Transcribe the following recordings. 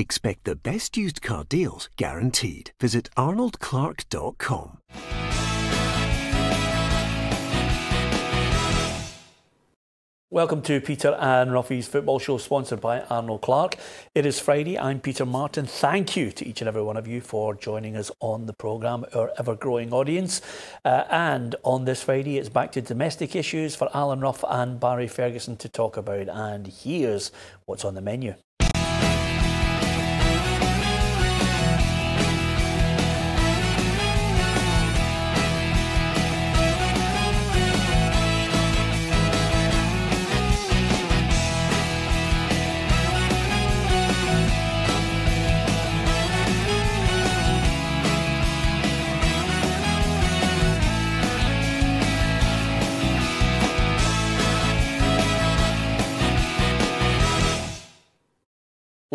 Expect the best used car deals guaranteed. Visit arnoldclark.com. Welcome to Peter and Ruffy's football show, sponsored by Arnold Clark. It is Friday. I'm Peter Martin. Thank you to each and every one of you for joining us on the programme, our ever growing audience. Uh, and on this Friday, it's back to domestic issues for Alan Rough and Barry Ferguson to talk about. And here's what's on the menu.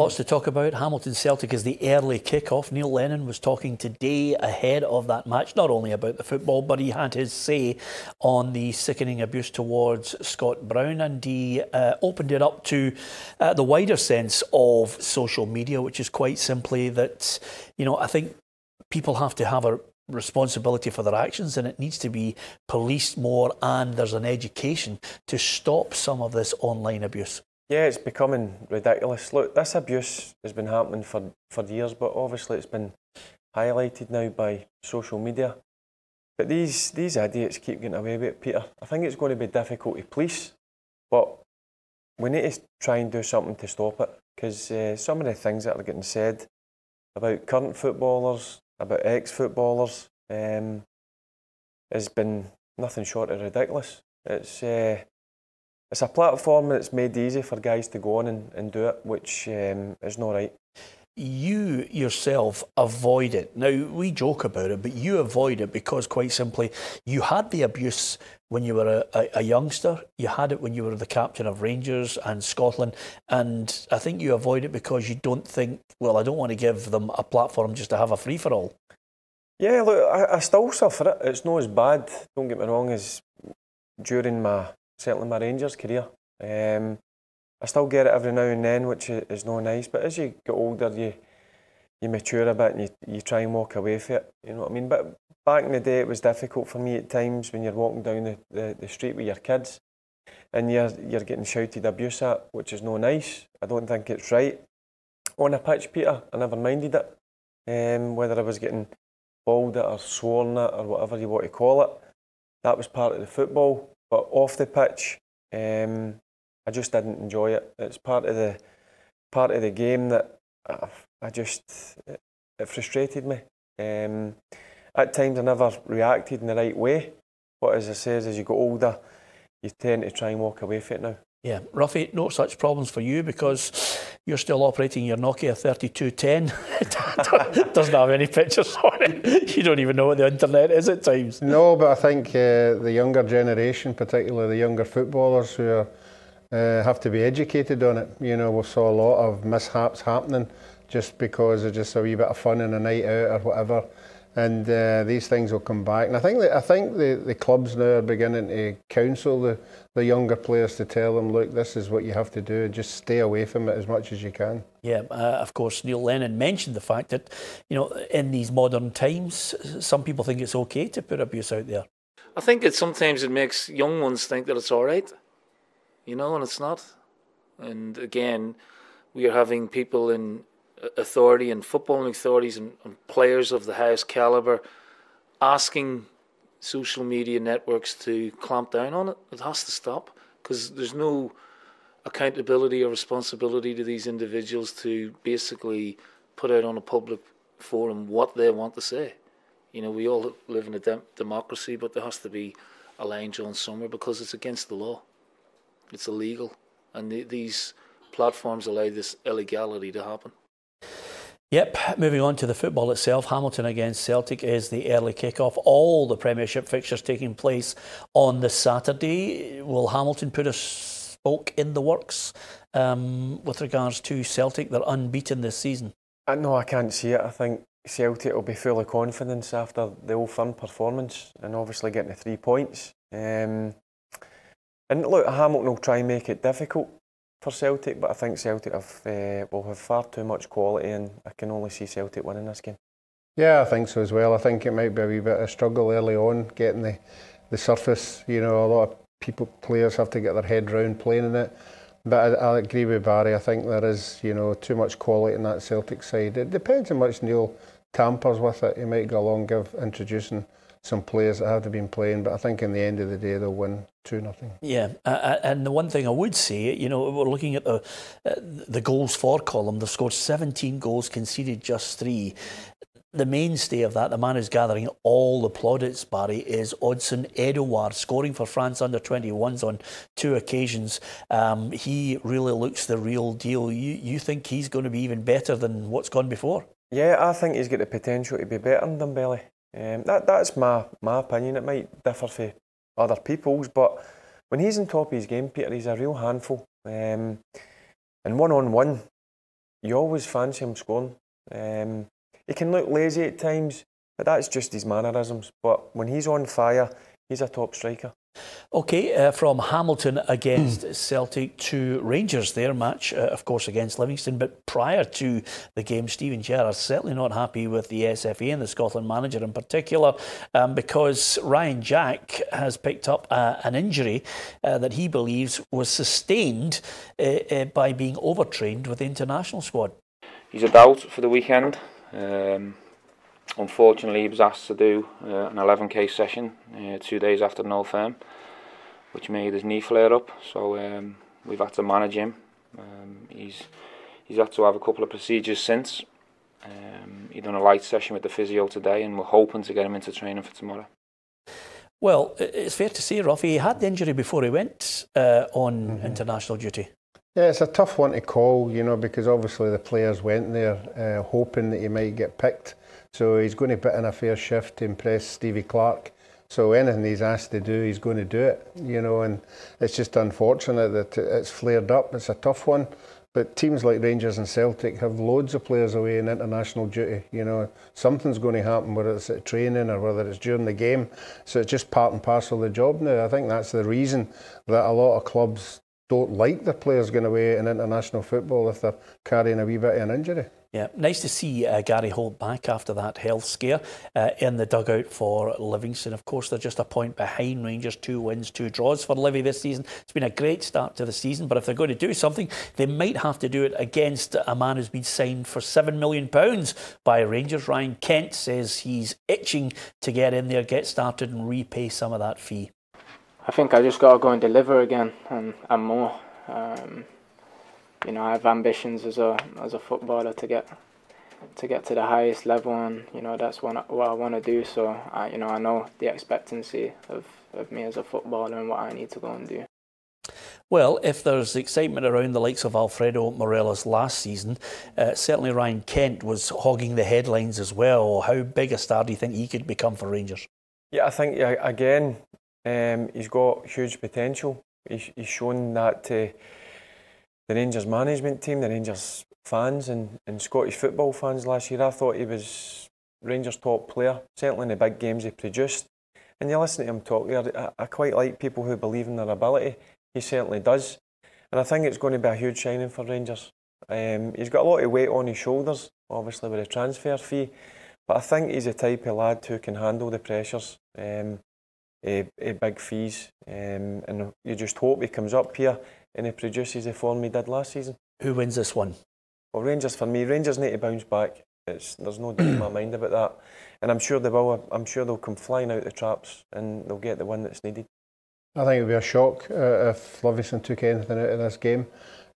Lots to talk about. Hamilton Celtic is the early kick-off. Neil Lennon was talking today ahead of that match, not only about the football, but he had his say on the sickening abuse towards Scott Brown, and he uh, opened it up to uh, the wider sense of social media, which is quite simply that, you know, I think people have to have a responsibility for their actions and it needs to be policed more and there's an education to stop some of this online abuse. Yeah, it's becoming ridiculous. Look, this abuse has been happening for, for years, but obviously it's been highlighted now by social media. But these these idiots keep getting away with it, Peter. I think it's going to be difficult to police, but we need to try and do something to stop it because uh, some of the things that are getting said about current footballers, about ex-footballers, um, has been nothing short of ridiculous. It's uh, it's a platform that's made easy for guys to go on and, and do it, which um, is not right. You yourself avoid it. Now, we joke about it, but you avoid it because, quite simply, you had the abuse when you were a, a, a, youngster. You had it when you were the captain of Rangers and Scotland. And I think you avoid it because you don't think, well, I don't want to give them a platform just to have a free for all. Yeah, look, I, I still suffer it. It's not as bad, don't get me wrong, as during my certainly my Rangers career. Um, I still get it every now and then, which is no nice. But as you get older, you you mature a bit and you, you try and walk away from it. You know what I mean? But back in the day, it was difficult for me at times when you're walking down the, the, the street with your kids and you're you're getting shouted abuse at, which is no nice. I don't think it's right. On a pitch, Peter, I never minded it. Um, whether I was getting bawled at or sworn at or whatever you want to call it, that was part of the football. But off the pitch, um, I just didn't enjoy it. It's part of the part of the game that I, I just it, it, frustrated me. Um, at times, I never reacted in the right way. But as I say, as you get older, you tend to try and walk away from it now. Yeah, Ruffy, no such problems for you because you're still operating your Nokia 3210. it doesn't have any pictures on it. You don't even know what the internet is at times. No, but I think uh, the younger generation, particularly the younger footballers who are, uh, have to be educated on it. You know, we saw a lot of mishaps happening just because of just a wee bit of fun and a night out or whatever and uh, these things will come back. And I think that, I think the, the clubs now are beginning to counsel the, the younger players to tell them, look, this is what you have to do. Just stay away from it as much as you can. Yeah, uh, of course, Neil Lennon mentioned the fact that you know in these modern times, some people think it's okay to put abuse out there. I think it sometimes it makes young ones think that it's all right, you know, and it's not. And again, we are having people in authority and footballing authorities and, and players of the highest caliber asking social media networks to clamp down on it. It has to stop because there's no accountability or responsibility to these individuals to basically put out on a public forum what they want to say. You know, we all live in a dem- democracy, but there has to be a line drawn somewhere because it's against the law. It's illegal, and the, these platforms allow this illegality to happen. Yep, moving on to the football itself. Hamilton against Celtic is the early kick-off. All the Premiership fixtures taking place on the Saturday. Will Hamilton put a spoke in the works um, with regards to Celtic? They're unbeaten this season. Uh, no, I can't see it. I think Celtic will be full of confidence after the Old Firm performance and obviously getting the three points. Um, and look, Hamilton will try and make it difficult for Celtic, but I think Celtic have, uh, will have far too much quality, and I can only see Celtic winning this game. Yeah, I think so as well. I think it might be a wee bit of a struggle early on getting the, the surface. You know, a lot of people, players have to get their head round playing in it. But I, I agree with Barry. I think there is, you know, too much quality in that Celtic side. It depends how much Neil tampers with it. He might go along give introducing some players that have been playing, but I think in the end of the day they'll win two nothing. Yeah, uh, and the one thing I would say, you know, we're looking at the uh, the goals for column. They've scored 17 goals, conceded just three. The mainstay of that, the man who's gathering all the plaudits, Barry, is Odsonne Edouard, scoring for France under 21s on two occasions. Um, he really looks the real deal. You, you think he's going to be even better than what's gone before? Yeah, I think he's got the potential to be better than Dembele. Um, that that's my my opinion. It might differ for other people's, but when he's in top of his game, Peter, he's a real handful. Um, and one on one, you always fancy him scoring. Um, he can look lazy at times, but that's just his mannerisms. But when he's on fire, he's a top striker. Okay, uh, from Hamilton against hmm. Celtic to Rangers, their match, uh, of course, against Livingston. But prior to the game, Steven Gerrard certainly not happy with the SFA and the Scotland manager in particular, um, because Ryan Jack has picked up uh, an injury uh, that he believes was sustained uh, uh, by being overtrained with the international squad. He's a doubt for the weekend. Um, unfortunately, he was asked to do uh, an 11k session uh, two days after no firm, which made his knee flare up. So um, we've had to manage him. Um, he's he's had to have a couple of procedures since. Um, he done a light session with the physio today, and we're hoping to get him into training for tomorrow. Well, it's fair to say, Ruffy, he had the injury before he went uh, on mm-hmm. international duty. Yeah, it's a tough one to call, you know, because obviously the players went there uh, hoping that he might get picked. So he's going to put in a fair shift to impress Stevie Clarke. So anything he's asked to do, he's going to do it, you know, and it's just unfortunate that it's flared up. It's a tough one. But teams like Rangers and Celtic have loads of players away in international duty. You know, something's going to happen, whether it's at training or whether it's during the game. So it's just part and parcel of the job now. I think that's the reason that a lot of clubs don't like the players going away in international football if they're carrying a wee bit of an injury. Yeah, nice to see uh, Gary Holt back after that health scare uh, in the dugout for Livingston. Of course, they're just a point behind Rangers, two wins, two draws for Livy this season. It's been a great start to the season, but if they're going to do something, they might have to do it against a man who's been signed for £7 million by Rangers. Ryan Kent says he's itching to get in there, get started, and repay some of that fee. I think I just got to go and deliver again and, and more. Um, you know, I have ambitions as a as a footballer to get to get to the highest level, and you know that's what I, what I want to do. So, I, you know, I know the expectancy of, of me as a footballer and what I need to go and do. Well, if there's excitement around the likes of Alfredo Morelos last season, uh, certainly Ryan Kent was hogging the headlines as well. How big a star do you think he could become for Rangers? Yeah, I think again um, he's got huge potential. He's, he's shown that to the Rangers management team, the Rangers fans, and, and Scottish football fans last year. I thought he was Rangers' top player, certainly in the big games he produced. And you listen to him talk there, I, I quite like people who believe in their ability. He certainly does. And I think it's going to be a huge signing for Rangers. Um, he's got a lot of weight on his shoulders, obviously with a transfer fee, but I think he's the type of lad who can handle the pressures. Um, uh, uh, big fees, um, and you just hope he comes up here and he produces the form he did last season. Who wins this one? Well, Rangers for me. Rangers need to bounce back. It's, there's no doubt in my mind about that, and I'm sure they will. I'm sure they'll come flying out the traps and they'll get the win that's needed. I think it would be a shock uh, if Livingston took anything out of this game.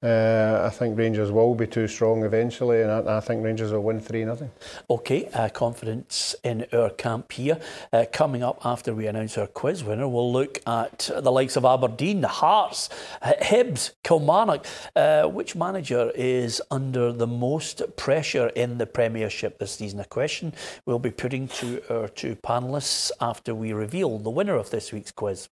Uh, I think Rangers will be too strong eventually, and I, I think Rangers will win 3 0. Okay, uh, confidence in our camp here. Uh, coming up after we announce our quiz winner, we'll look at the likes of Aberdeen, the Hearts, Hibs, Kilmarnock. Uh, which manager is under the most pressure in the Premiership this season? A question we'll be putting to our two panellists after we reveal the winner of this week's quiz.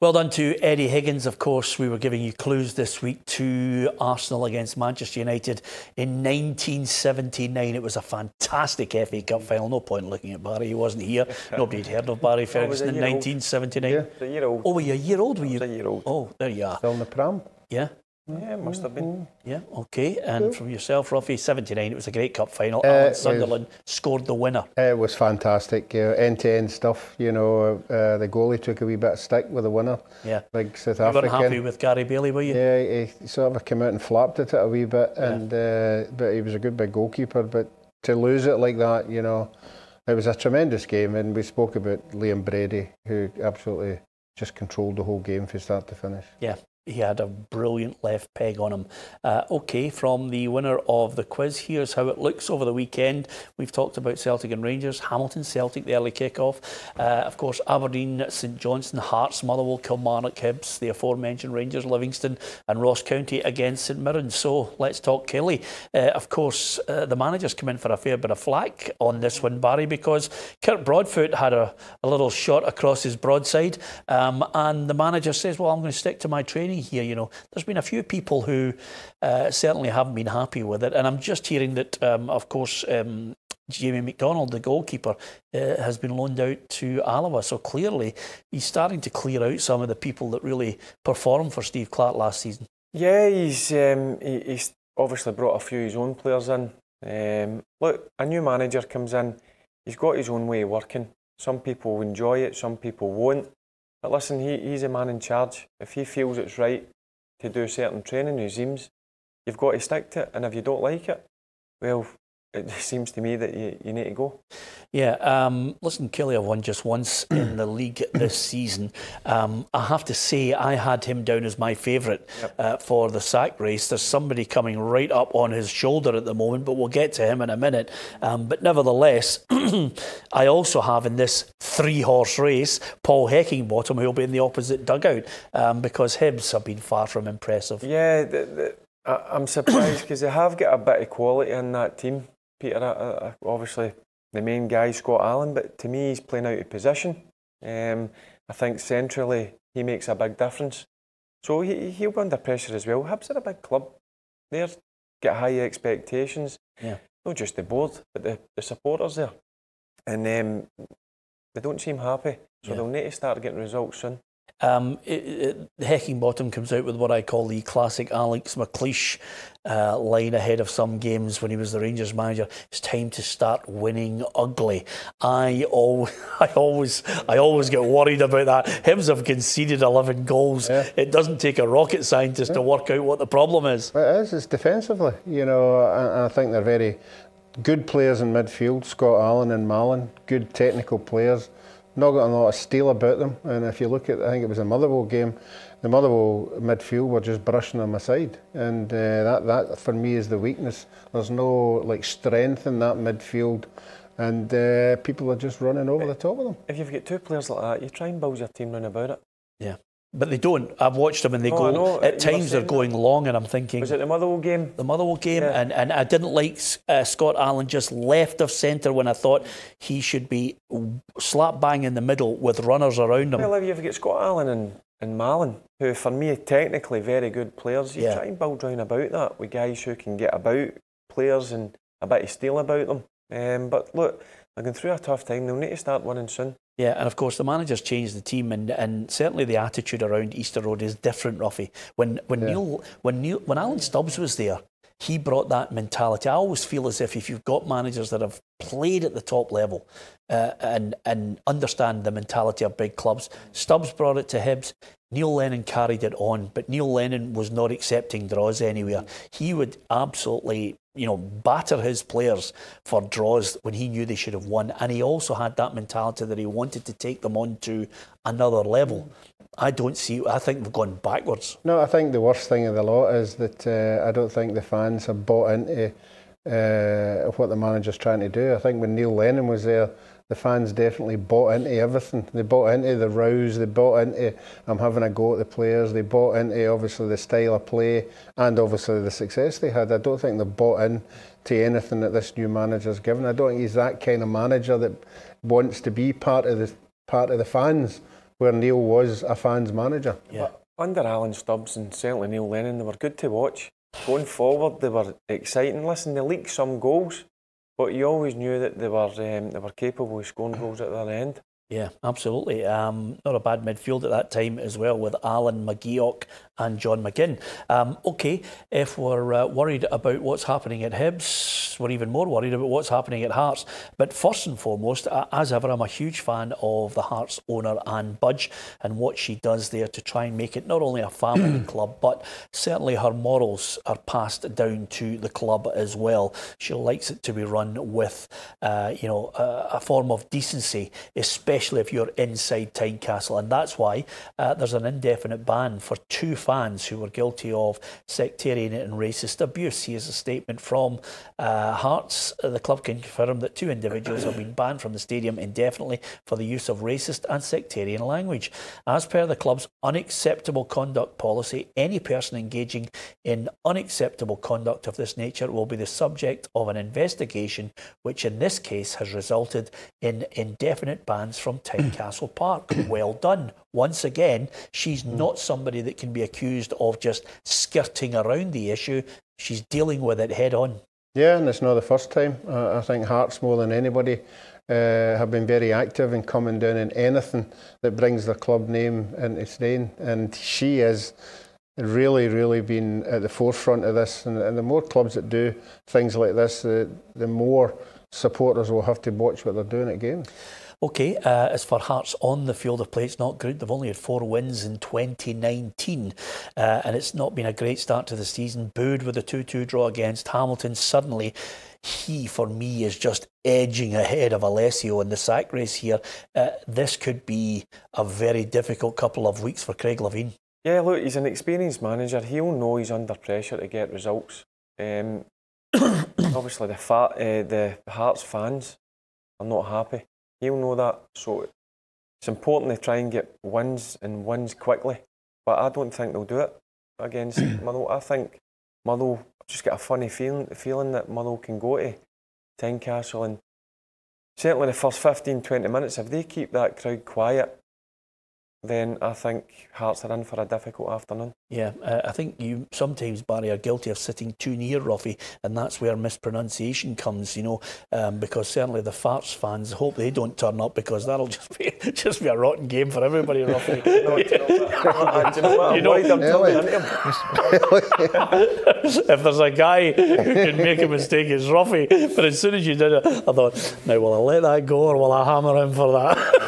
Well done to Eddie Higgins. Of course, we were giving you clues this week to Arsenal against Manchester United in 1979. It was a fantastic FA Cup final. No point looking at Barry. He wasn't here. Nobody had heard of Barry Ferguson in 1979. Yeah. A year old. Oh, were you a year old? Were you? a year old. Oh, there you are. Still in the pram. Yeah. Yeah, it must have been. Yeah, okay. And from yourself, Ruffy, 79, it was a great cup final. Uh, Alan Sunderland scored the winner. It was fantastic. End to end stuff. You know, uh, the goalie took a wee bit of stick with the winner. Yeah. Big South You weren't African. happy with Gary Bailey, were you? Yeah, he sort of came out and flapped at it a wee bit, and uh, but he was a good big goalkeeper. But to lose it like that, you know, it was a tremendous game. And we spoke about Liam Brady, who absolutely just controlled the whole game from start to finish. Yeah, he had a brilliant left peg on him. Uh, okay, from the winner of the quiz, here's how it looks over the weekend. We've talked about Celtic and Rangers, Hamilton Celtic, the early kick-off. Uh, of course, Aberdeen, St Johnstone, Hearts, Motherwell, Kilmarnock, Hibs, the aforementioned Rangers, Livingston, and Ross County against St Mirren. So let's talk Killie. Uh, of course, uh, the managers come in for a fair bit of flack on this one, Barry, because Kirk Broadfoot had a, a little shot across his broadside, um, and the manager says, "Well, I'm going to stick to my training here." You know, there's been a few people who uh, certainly haven't been happy with it, and I'm just hearing that, um, of course. Um, Jamie MacDonald, the goalkeeper, uh, has been loaned out to Alloa. So clearly, he's starting to clear out some of the people that really performed for Steve Clarke last season. Yeah, he's um, he, he's obviously brought a few of his own players in. Um, look, a new manager comes in, he's got his own way of working. Some people enjoy it, some people won't. But listen, he, he's a man in charge. If he feels it's right to do certain training regimes, you've got to stick to it. And if you don't like it, well, it seems to me that you, you need to go. Yeah, um, listen, Killie have won just once in the league this season. Um, I have to say, I had him down as my favourite uh, for the sack race. There's somebody coming right up on his shoulder at the moment, but we'll get to him in a minute. Um, but nevertheless, I also have in this three horse race Paul Heckingbottom, who'll be in the opposite dugout um, because Hibs have been far from impressive. Yeah, the, the, I, I'm surprised because they have got a bit of quality in that team. Peter, I, I, obviously the main guy, Scott Allan, but to me he's playing out of position. Um, I think centrally he makes a big difference. So he, he'll be under pressure as well. Hibs are a big club. They're get high expectations. Yeah. Not just the board, but the, the supporters there. And um, they don't seem happy. So Yeah. they'll need to start getting results soon. Um, it, it, Heckingbottom comes out with what I call the classic Alex McLeish uh, line ahead of some games when he was the Rangers manager. It's time to start winning ugly. I always, I always, I always get worried about that. Hibs have conceded 11 goals. It doesn't take a rocket scientist to work out what the problem is. It is. It's defensively, you know, and I think they're very good players in midfield. Scott Allan and Mallan, good technical players. Not got a lot of steel about them. And if you look at, I think it was a Motherwell game, the Motherwell midfield were just brushing them aside, and uh, that that for me is the weakness. There's no like strength in that midfield, and uh, people are just running over the top of them. If you've got two players like that, you try and build your team round about it. Yeah. But they don't. I've watched them and they Oh, go, at You times they're going long, and I'm thinking, Was it the Motherwell game? the Motherwell game, Yeah. and, and I didn't like uh, Scott Allan just left of centre when I thought he should be slap bang in the middle with runners around him. Well, if you've got Scott Allan and, and Mallan, who for me are technically very good players, you Yeah. try and build round about that with guys who can get about players and a bit of steel about them. Um, but look, they're going through a tough time. They'll need to start winning soon. Yeah, and of course the manager's changed the team, and, and certainly the attitude around Easter Road is different, Ruffy. When when Neil when Neil when Alan Stubbs was there, he brought that mentality. I always feel as if if you've got managers that have played at the top level uh, and and understand the mentality of big clubs, Stubbs brought it to Hibs. Neil Lennon carried it on, but Neil Lennon was not accepting draws anywhere. He would absolutely, you know, batter his players for draws when he knew they should have won. And he also had that mentality that he wanted to take them on to another level. I don't see, I think we've gone backwards. No, I think the worst thing of the lot is that uh, I don't think the fans have bought into uh, what the manager's trying to do. I think when Neil Lennon was there, the fans definitely bought into everything. They bought into the rows, they bought into I'm having a go at the players, they bought into obviously the style of play and obviously the success they had. I don't think they bought in to anything that this new manager's given. I don't think he's that kind of manager that wants to be part of the part of the fans where Neil was a fans manager. Yeah. But under Alan Stubbs and certainly Neil Lennon, they were good to watch. Going forward, they were exciting. Listen, they leaked some goals, but you always knew that they were um, they were capable of scoring goals at their end. Yeah, absolutely. Um, not a bad midfield at that time as well, with Dylan McGeouch and John McGinn. Um, okay, if we're uh, worried about what's happening at Hibs, we're even more worried about what's happening at Hearts. But first and foremost, as ever, I'm a huge fan of the Hearts owner Anne Budge and what she does there to try and make it not only a family club, but certainly her morals are passed down to the club as well. She likes it to be run with, uh, you know, a, a, form of decency, especially if you're inside Tynecastle, and that's why uh, there's an indefinite ban for two fans who were guilty of sectarian and racist abuse. Here's a statement from uh, Hearts. The club can confirm that two individuals have been banned from the stadium indefinitely for the use of racist and sectarian language. As per the club's unacceptable conduct policy, any person engaging in unacceptable conduct of this nature will be the subject of an investigation, which in this case has resulted in indefinite bans from Tynecastle Park. Well done. Once again, she's not somebody that can be accused of just skirting around the issue. She's dealing with it head on. Yeah, and it's not the first time. Uh, I think Hearts, more than anybody, uh, have been very active in coming down in anything that brings the club name into stain. And she has really, really been at the forefront of this. And, and the more clubs that do things like this, the, the more supporters will have to watch what they're doing at games. Okay, uh, as for Hearts on the field of play, it's not good. They've only had four wins in 2019, uh, and it's not been a great start to the season. Booed with a 2 2 draw against Hamilton. Suddenly, he, for me, is just edging ahead of Alessio in the sack race here. Uh, this could be a very difficult couple of weeks for Craig Levein. Yeah, look, he's an experienced manager. He'll know he's under pressure to get results. Um, obviously, the, fa- uh, the Hearts fans are not happy. He'll know that. So it's important to try and get wins and wins quickly. But I don't think they'll do it against Motherwell. I think Motherwell just get a funny feeling, feeling that Motherwell can go to Tynecastle and certainly the first 15, 20 minutes, if they keep that crowd quiet, then I think Hearts are in for a difficult afternoon. Yeah, uh, I think you sometimes, Barry, are guilty of sitting too near Ruffy, and that's where mispronunciation comes, you know, um, because certainly the Farts fans hope they don't turn up because that'll just be just be a rotten game for everybody, Ruffy. no, do you know what? You know, if there's a guy who can make a mistake, it's Ruffy. But as soon as you did it, I thought, now will I let that go or will I hammer him for that?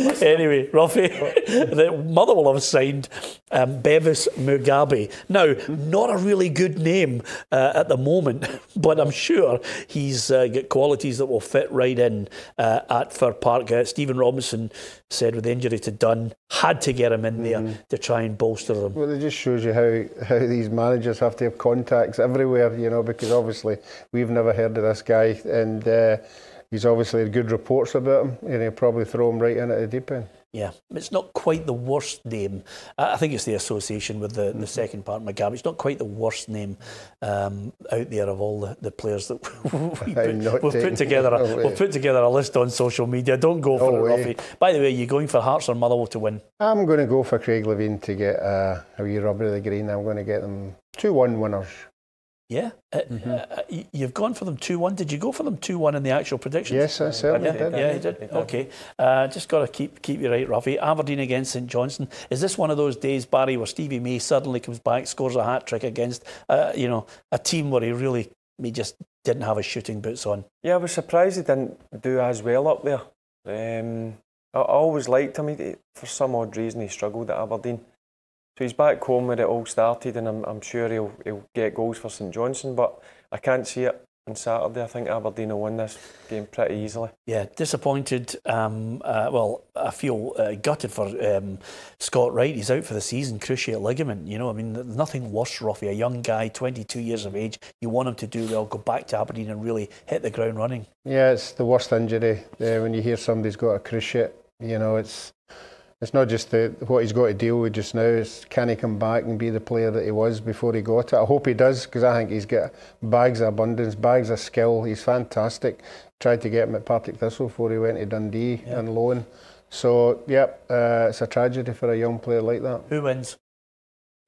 anyway, Ruffy, the Motherwell have signed um, Bevis Mugabi. Now, not a really good name uh, at the moment, but I'm sure he's uh, got qualities that will fit right in uh, at Fir Park. Uh, Stephen Robinson said with the injury to Dunne, had to get him in there mm. to try and bolster them. Well, it just shows you how, how these managers have to have contacts everywhere, you know, because obviously we've never heard of this guy and uh, he's obviously had good reports about him, and he'll probably throw him right in at the deep end. Yeah, it's not quite the worst name. I think it's the association with the, the second part, McGab. It's not quite the worst name um, out there of all the, the players that we put, we've put together. A, we've put together a list on social media. Don't go for no it, Ruffy. By the way, you're you going for Hearts or Motherwell to win? I'm going to go for Craig Levein to get uh, a wee rubber of the green. I'm going to get them two one winners. Yeah, uh, mm-hmm. uh, you've gone for them two one. Did you go for them two one in the actual predictions? Yes, I certainly yeah, did. Yeah, you did. did. Okay, uh, just got to keep keep you right, Ruffy. Aberdeen against St Johnstone. Is this one of those days, Barry, where Stevie May suddenly comes back, scores a hat trick against, uh, you know, a team where he really he just didn't have his shooting boots on? Yeah, I was surprised he didn't do as well up there. Um, I, I always liked him. He, for some odd reason, he struggled at Aberdeen. So he's back home where it all started, and I'm, I'm sure he'll, he'll get goals for St Johnstone, but I can't see it on Saturday. I think Aberdeen will win this game pretty easily. Yeah, disappointed. Um, uh, well, I feel uh, gutted for um, Scott Wright. He's out for the season, cruciate ligament. You know, I mean, nothing worse, Ruffy. A young guy, 22 years of age. You want him to do well, go back to Aberdeen and really hit the ground running. Yeah, it's the worst injury uh, when you hear somebody's got a cruciate. You know, it's it's not just the, what he's got to deal with just now. It's can he come back and be the player that he was before he got it? I hope he does because I think he's got bags of abundance, bags of skill. He's fantastic. Tried to get him at Partick Thistle before he went to Dundee yeah. and loan. So, yep, uh, it's a tragedy for a young player like that. Who wins?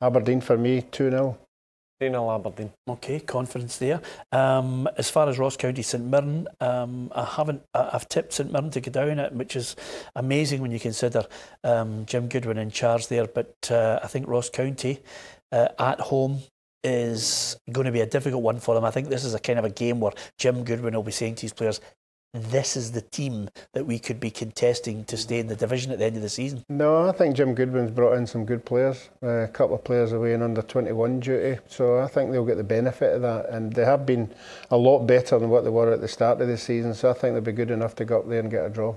Aberdeen for me, 2 0. 3 0 Aberdeen. Okay, confidence there. Um, as far as Ross County St Mirren, um, I haven't. I've tipped St Mirren to go down it, which is amazing when you consider um, Jim Goodwin in charge there. But uh, I think Ross County uh, at home is going to be a difficult one for them. I think this is a kind of a game where Jim Goodwin will be saying to his players, this is the team that we could be contesting to stay in the division at the end of the season? No, I think Jim Goodwin's brought in some good players, uh, a couple of players away in under 21 duty, so I think they'll get the benefit of that. And they have been a lot better than what they were at the start of the season, so I think they'll be good enough to go up there and get a draw.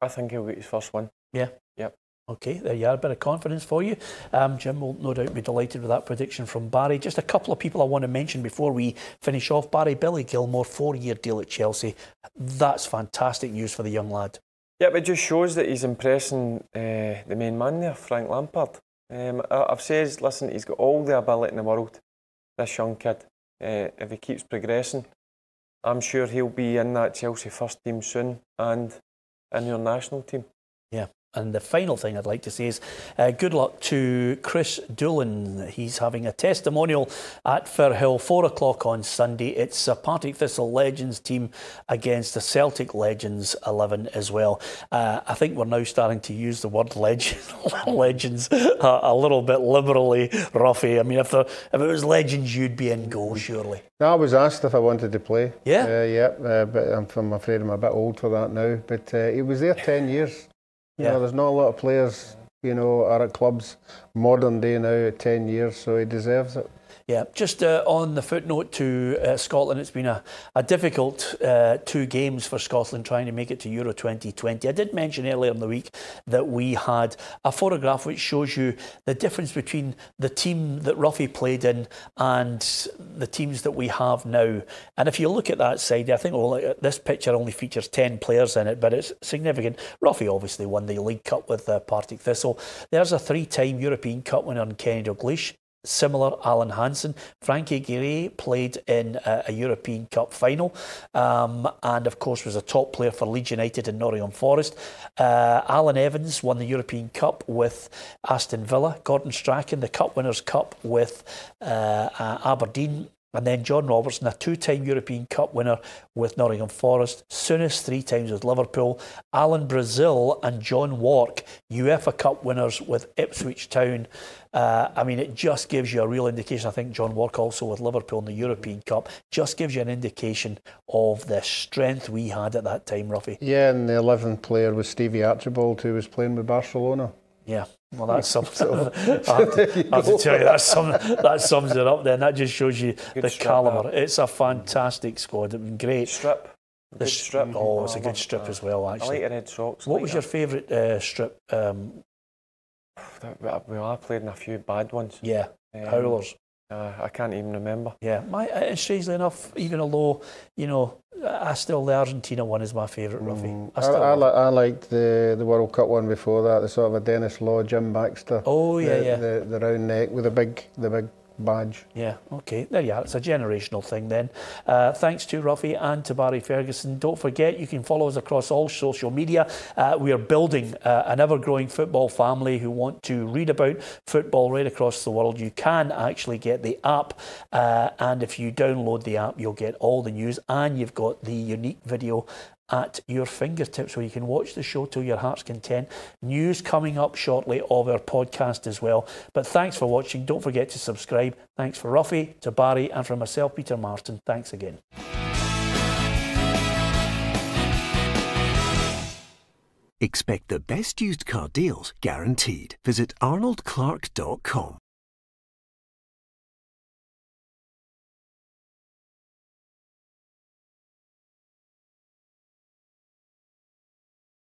I think he'll get his first one. Yeah. Yep. Okay, there you are. A bit of confidence for you. Um, Jim will no doubt be delighted with that prediction from Barry. Just a couple of people I want to mention before we finish off. Barry Billy Gilmour, four year deal at Chelsea. That's fantastic news for the young lad. Yeah, it just shows that he's impressing uh, the main man there, Frank Lampard. Um, I, I've said, listen, he's got all the ability in the world, this young kid. Uh, if he keeps progressing, I'm sure he'll be in that Chelsea first team soon and in your national team. Yeah. And the final thing I'd like to say is uh, good luck to Chris Doolan. He's having a testimonial at Firhill, four o'clock on Sunday. It's a Partick Thistle Legends team against the Celtic Legends 11 as well. Uh, I think we're now starting to use the word legend, legends a, a, little bit liberally, Ruffy. I mean, if, there, if it was legends, you'd be in goal, surely. I was asked if I wanted to play. Yeah? Uh, yeah, uh, but I'm, I'm, afraid I'm a bit old for that now. But uh, he was there 10 years. You yeah. know, there's not a lot of players, you know, are at clubs modern day now at 10 years, so he deserves it. Yeah, just uh, on the footnote to uh, Scotland, it's been a, a difficult uh, two games for Scotland trying to make it to Euro 2020. I did mention earlier in the week that we had a photograph which shows you the difference between the team that Ruffy played in and the teams that we have now. And if you look at that side, I think well, this picture only features 10 players in it, but it's significant. Ruffy obviously won the League Cup with uh, Partick Thistle. There's a three time European Cup winner in Kenny Dalglish similar Alan Hansen. Frankie Gray played in a, a European Cup final um, and, of course, was a top player for Leeds United and Nottingham Forest. Uh, Allan Evans won the European Cup with Aston Villa. Gordon Strachan, the Cup Winners' Cup with uh, uh, Aberdeen. And then John Robertson, a two time European Cup winner with Nottingham Forest, Souness three times with Liverpool, Alan Brazil and John Wark, UEFA Cup winners with Ipswich Town. Uh, I mean, it just gives you a real indication. I think John Wark also with Liverpool in the European Cup just gives you an indication of the strength we had at that time, Ruffy. Yeah, and the 11th player was Stevie Archibald, who was playing with Barcelona. Yeah, well, that's something. I, have to, I have to tell you, that's some, that sums it up. Then that just shows you good the calibre. It's a fantastic squad. It's been great. Strip. The strip. Oh, it's a good strip as well. Actually, I like the red socks. What like was your favourite uh, strip? Um, well, I played in a few bad ones. Yeah, um, howlers. Uh, I can't even remember. Yeah, my uh, strangely enough, even although you know, I still the Argentina one is my favourite, Ruffy. Mm, I, I, I, li- I, liked the the World Cup one before that, the sort of a Denis Law, Jim Baxter. Oh yeah, the, yeah. The, the round neck with the big the big badge. Yeah, okay, there you are. It's a generational thing then. Uh, thanks to Ruffy and to Barry Ferguson. Don't forget, you can follow us across all social media. Uh, we are building uh, an ever growing football family who want to read about football right across the world. You can actually get the app, uh, and if you download the app, you'll get all the news and you've got the unique video at your fingertips where you can watch the show till your heart's content. News coming up shortly of our podcast as well. But thanks for watching. Don't forget to subscribe. Thanks for Ruffy, to Barry, and for myself, Peter Martin. Thanks again. Expect the best used car deals guaranteed. Visit arnoldclark.com.